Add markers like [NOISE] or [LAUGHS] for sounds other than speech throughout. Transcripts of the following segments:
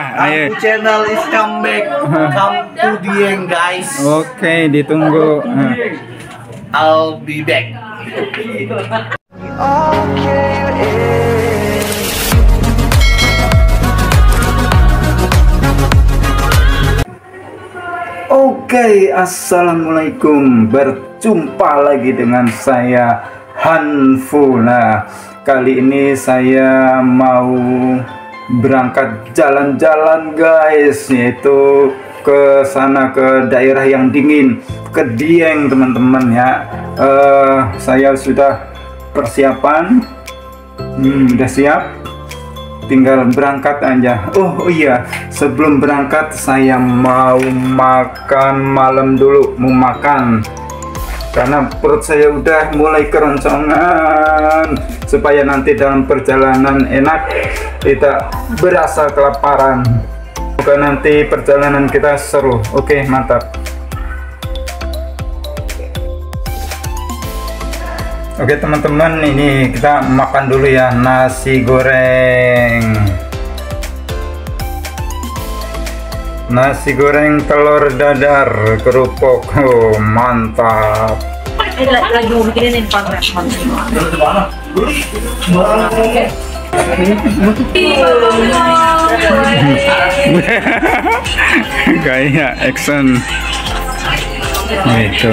wah, ayo. Aku channel is come back, come to Dieng guys. Oke, ditunggu. Nah. I'll be back. Oke, assalamualaikum. Berjumpa lagi dengan saya Hanfu. Nah, kali ini saya mau berangkat jalan-jalan, guys, yaitu ke sana ke daerah yang dingin, ke Dieng, teman-teman ya. Eh, saya sudah persiapan. Hmm, udah siap? tinggal berangkat aja. Oh, oh iya, sebelum berangkat saya mau makan malam dulu, mau makan. Karena perut saya udah mulai keroncongan supaya nanti dalam perjalanan enak tidak berasa kelaparan. Semoga nanti perjalanan kita seru. Oke, mantap. Oke teman-teman ini kita makan dulu ya nasi goreng nasi goreng telur dadar kerupuk oh, mantap lagi mau bikinin pangret kayak action. Itu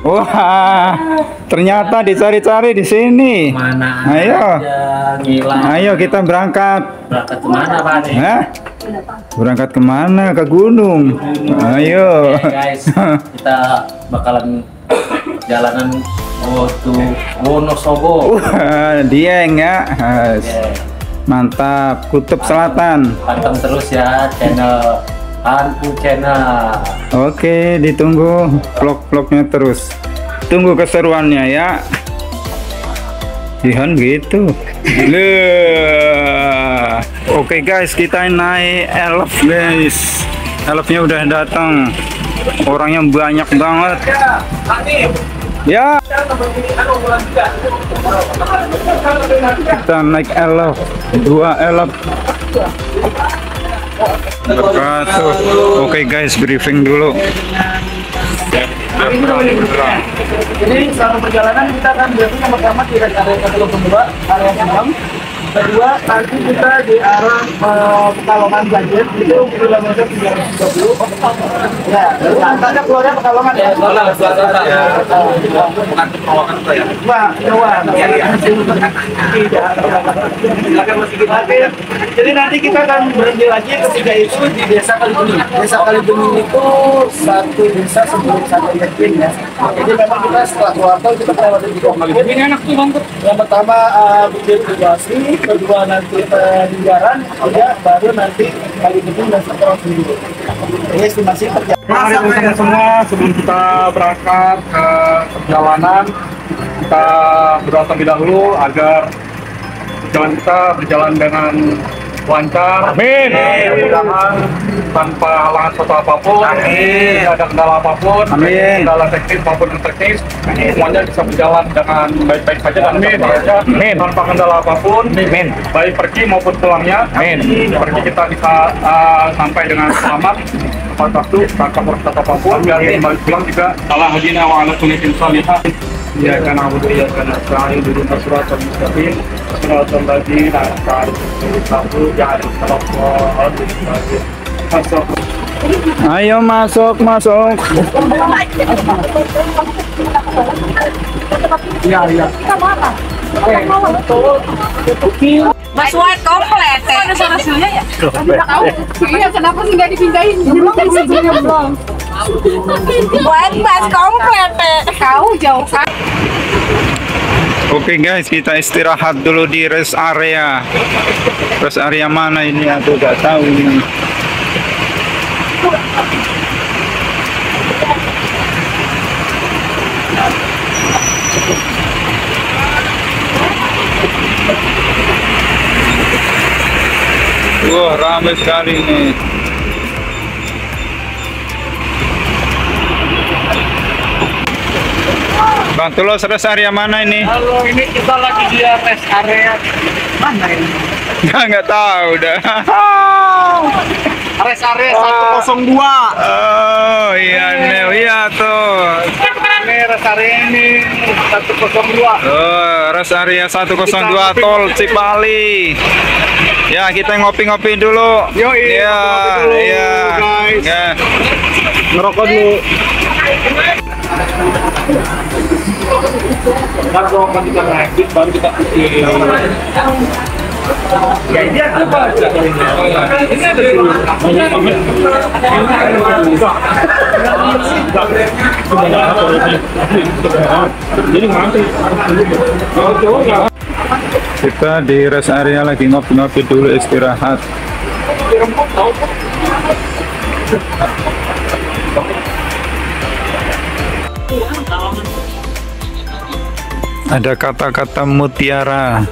Wah, ternyata dicari-cari di sini. Mana Ayo. aja. Ayo kita berangkat. Berangkat ke mana Pak nih? Hah? Berangkat ke mana? Ke gunung. Ayo. Oke, guys, kita bakalan jalanan to Wonosobo. Wah, Dieng ya. Has. Oke, Mantap. Kutub Selatan. Panteng terus ya channel Hantu Channel. Oke, ditunggu vlog-vlognya terus. Tunggu keseruannya ya. Ihan gitu. [LAUGHS] Oke guys, kita naik elf guys. Elfnya udah datang. Orangnya banyak banget. Ya. Kita naik elf. Dua elf. Wabarakatuh. Oke guys, briefing dulu. Jadi selama perjalanan kita akan briefing pertama di area Katulo kedua area Sabang. Kedua nanti kita di arah eh, Pekalongan Banjir itu kilometer 330. Ya, antara keluarnya Pekalongan ya. Keluar, keluar. Ya, bukan Pekalongan itu ya. Pak, Jawa. Iya, iya. Silakan Mas Sigit. Oke. Jadi nanti kita akan berhenti lagi ketika itu di Desa Kalibening. Desa Kalibening itu satu desa sebelum satu yakin ya. Jadi memang kita setelah keluar tol kita melewati di Kalibening. Ini enak tuh bang. Yang pertama uh, Bukit Irigasi, kedua nanti Linggaran, ketiga baru nanti Kalibening dan Sekarang sendiri. Ini estimasi perjalanan. Mari teman-teman semua sebelum kita berangkat ke perjalanan kita berdoa terlebih dahulu agar jalan kita berjalan dengan lancar. Amin. Mudah-mudahan tanpa halangan suatu apa pun, Amin. tidak ada kendala apa pun, Amin. kendala teknis maupun non teknis, semuanya bisa berjalan dengan baik-baik saja dan lancar saja, tanpa kendala apa pun, Amin. baik pergi maupun pulangnya. Amin. Pergi kita bisa uh, sampai dengan selamat tepat waktu tanpa proses apa pun dan kembali pulang juga ala hadina wa ala kulli Ya ya Ayo masuk, masuk. Iya, iya. Mas White komplit ya? Ada suara hasilnya ya? Iya, kenapa sih nggak dipindahin? Belum belum. White Mas komplit? Kau jauh kan? Oke guys, kita istirahat dulu di rest area. Rest area mana ini? Aku nggak tahu ini. Wah, ramai sekali ini. Bang Tulos rest area mana ini? Halo, ini kita lagi di rest area mana ini? Nggak, nggak tahu dah. [LAUGHS] Rest area Oh. 102. Oh iya nih, iya tuh. Ini rest area ini 102. Oh, rest area 102 tol Cipali. Ya, kita ngopi-ngopi dulu. Ya, ngopi-ngopi dulu, iya. guys. Ya. Ngerokok dulu. Ntar kalau kan kita baru kita putih. Ya ini apa? Ini ada dulu. Jadi nganti. Kita di rest area lagi ngopi-ngopi dulu istirahat. Ada kata-kata mutiara.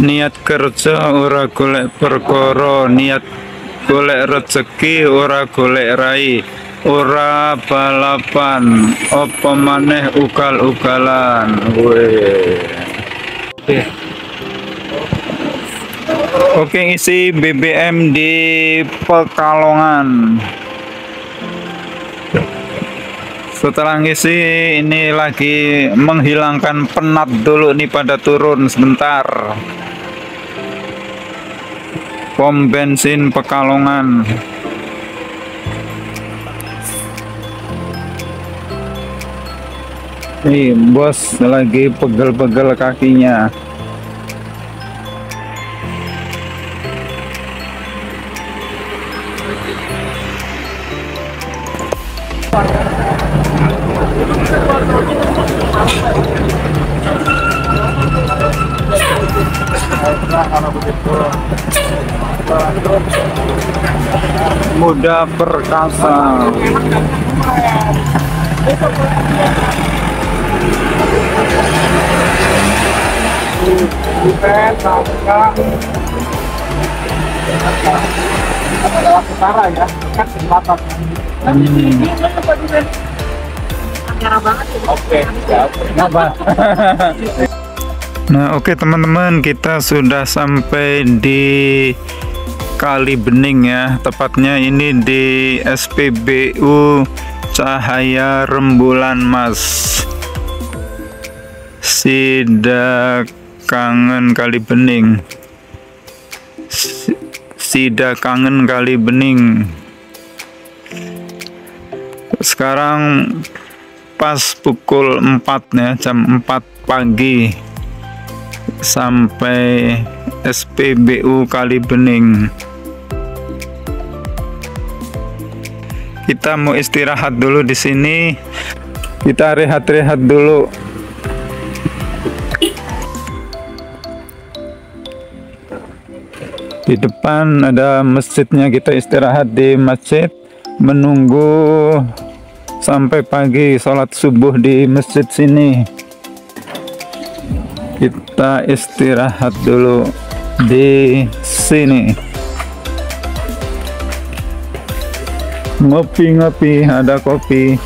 Niat kerja ora golek perkara, niat golek rezeki ora golek rai. Ora balapan, apa maneh ugal-ugalan. Oke, isi BBM di Pekalongan. Setelah ngisi ini lagi menghilangkan penat dulu nih pada turun sebentar. Pom bensin Pekalongan. Nih, bos lagi pegel-pegel kakinya. Muda perkasa. Utara ya, kan selatan. Oke, siap. Nah, oke teman-teman, kita sudah sampai di Kali Bening ya. Tepatnya ini di SPBU Cahaya Rembulan Mas. Sida kangen Kali Bening. Si- Sida kangen Kali Bening. Sekarang pas pukul 4 ya, jam 4 pagi sampai SPBU Kali Bening. Kita mau istirahat dulu di sini. Kita rehat-rehat dulu. Di depan ada masjidnya, kita istirahat di masjid menunggu sampai pagi sholat subuh di masjid sini. Kita istirahat dulu di sini. Ngopi-ngopi ada kopi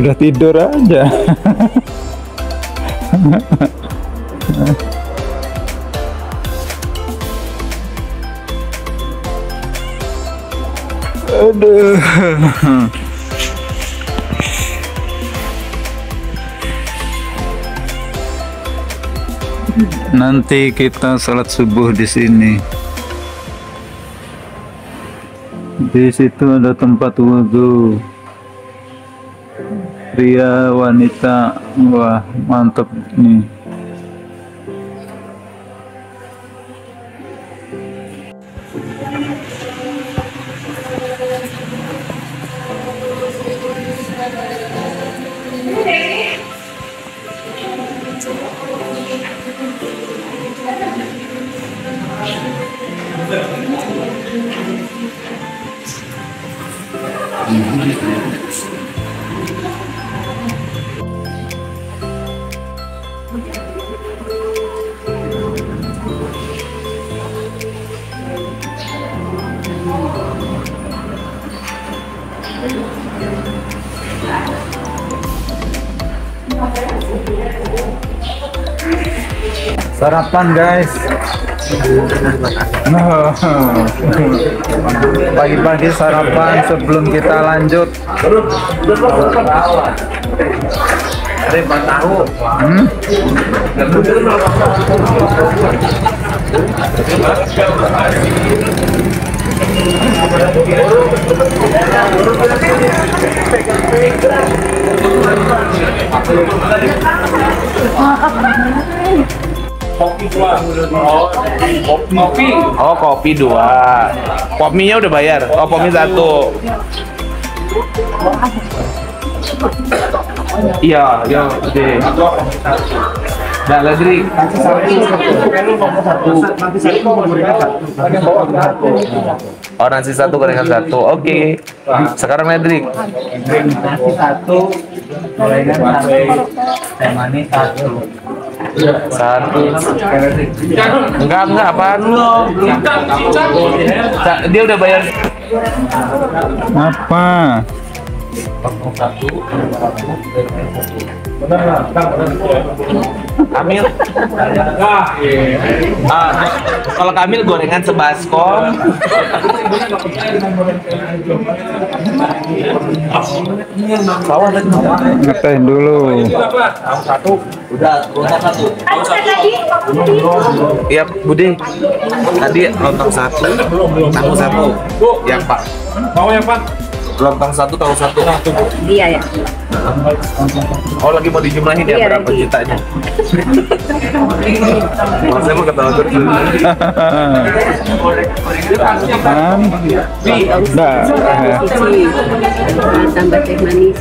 udah tidur aja Aduh. Nanti kita sholat subuh di sini. Di situ ada tempat wudhu. Pria wanita wah mantep nih sarapan guys. Pagi-pagi sarapan sebelum kita lanjut. Hmm? Oh kopi dua. Kopinya udah bayar. Oh kopi satu. Iya, iya, oke. Nah, Ledri. Oh nasi satu gorengan satu. Oke. Sekarang Ledri. Nasi satu, gorengan satu, teh manis satu. Satu. Enggak, enggak apaan lo? Ca- Dia udah bayar. apa Kamil. Ah, kalau Kamil gorengan sebaskom. Bawah tadi. ngeteh dulu Iya, Bude. Tadi lontong satu, tahu satu. Ya, Pak. Mau yang Pak? Lontong satu, tahu satu. Iya ya. Oh, lagi mau dijumlahin ya Iya, berapa lagi. jutanya? [LAUGHS] Mas saya mau ketawa terus. kan enggak Tambah teh manis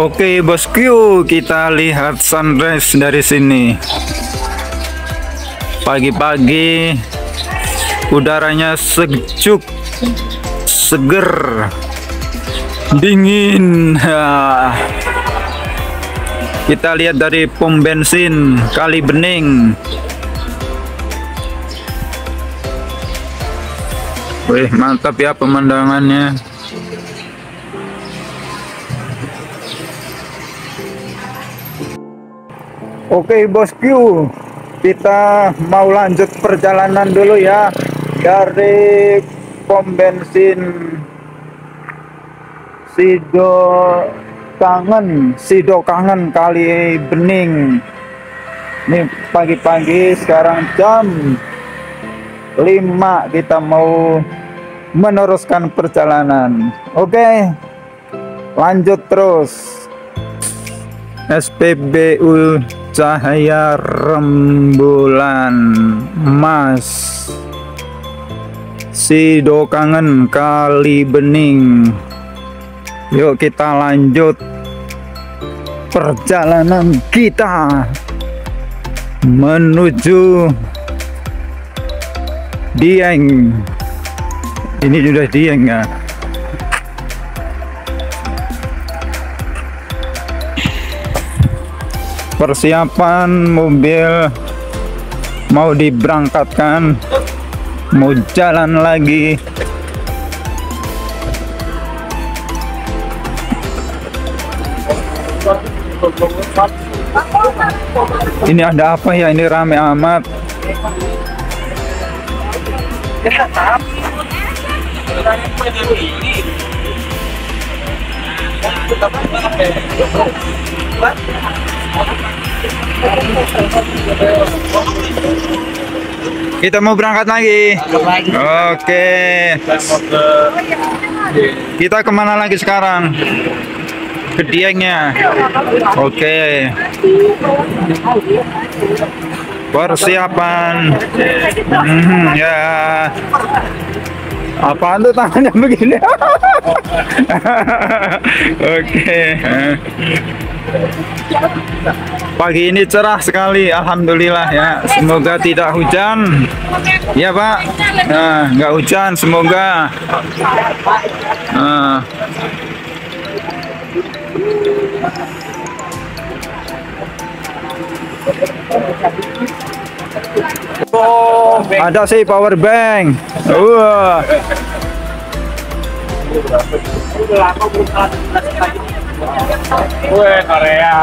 Oke bosku, kita lihat sunrise dari sini. Pagi-pagi udaranya sejuk, seger, dingin. Kita lihat dari pom bensin Kali Bening. Wih, mantap ya pemandangannya. Oke bosku, kita mau lanjut perjalanan dulu ya dari pom bensin Sido Kangen, Sido Kangen kali Bening. Ini pagi-pagi sekarang jam 5 kita mau meneruskan perjalanan. Oke. Lanjut terus. SPBU Cahaya Rembulan Mas Sido Kangen Kali Bening. Yuk kita lanjut perjalanan kita menuju Dieng. Ini sudah Dieng ya? Persiapan mobil mau diberangkatkan mau jalan lagi. Ini ada apa ya? Ini rame amat Kita mau berangkat lagi. Oke. Kita ke mana lagi sekarang? Ke Diengnya. Oke. Persiapan. Mhm, ya. Apaan tuh tangannya begini? Oke. Pagi ini cerah sekali, alhamdulillah ya. Semoga tidak hujan. Ya Pak. Nah, nggak hujan, semoga. Nah. Ada sih power bank. Wah. Weh, Korea.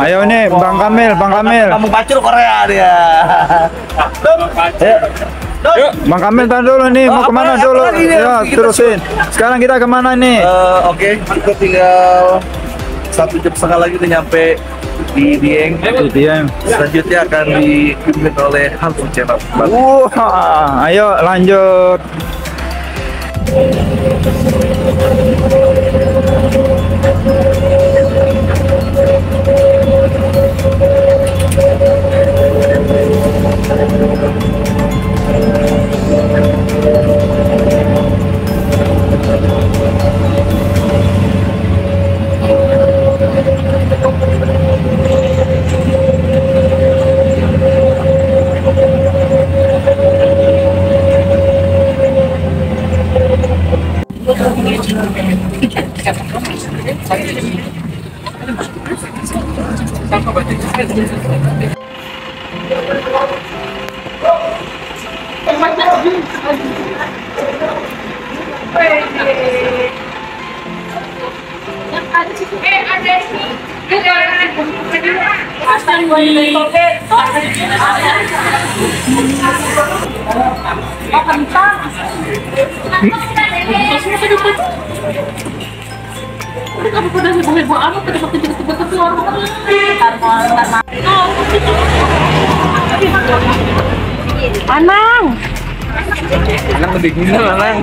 Ayo nih, Bang Kamil, Bang Kamil. Kamu pacul Korea dia. Yuk. Bang Kamil tahan dulu nih, mau Oh, ke mana apa- dulu? Ya, Kita- terusin. Sekarang kita ke mana nih? Eh, Oke, kita tinggal satu jam setengah lagi udah nyampe di Dieng. Itu dia. Selanjutnya akan dipimpin oleh Hantu Channel. Wah, ayo lanjut. Hey, I'm ready. Anang. Anang lebih gini Anang.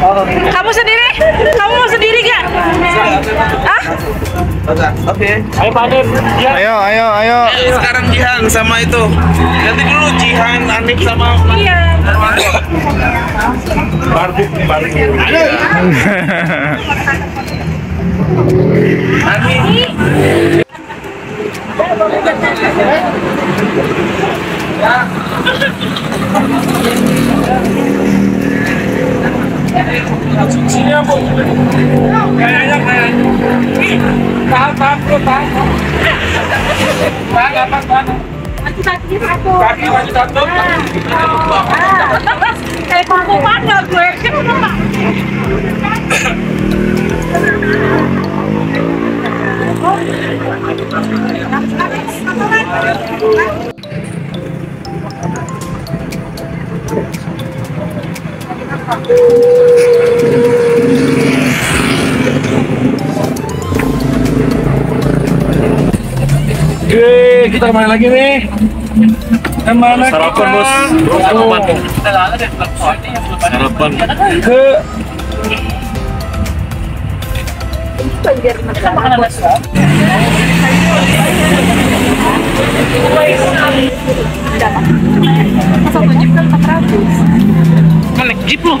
Kamu sendiri? Kamu mau sendiri gak? Ah? Oke. Ayo, ayo, ayo. Sekarang Jihan sama itu. Nanti dulu Jihan, Anip sama Iya. Barbuk, barbuk. Sini aku. Kayaknya kayak. Tahan, tahan, bro, tahan. Tahan, tahan, tahan. Kaki satu. Kaki maju satu. Bangku mana gue? Oke, kita ke mana lagi nih? Ke mana Sarapan, bos. Sarapan. Ke Satu jeep kan 400. Kan naik jeep loh.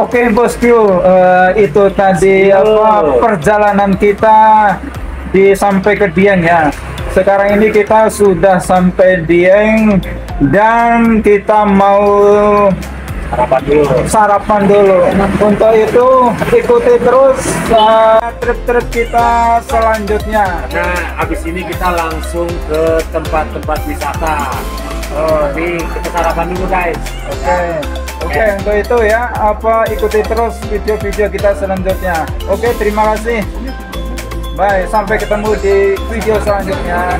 Oke bosku, eh, itu tadi apa perjalanan kita di sampai ke Dieng ya. Sekarang ini kita sudah sampai Dieng dan kita mau Harapan dulu. sarapan dulu. Untuk itu ikuti terus eh, trip-trip kita selanjutnya. Nah, habis ini kita langsung ke tempat-tempat wisata. Oh, ini kita sarapan dulu guys. Oke. Oke, untuk itu ya, apa ikuti terus video-video kita selanjutnya. Oke, terima kasih. Bye, sampai ketemu di video selanjutnya.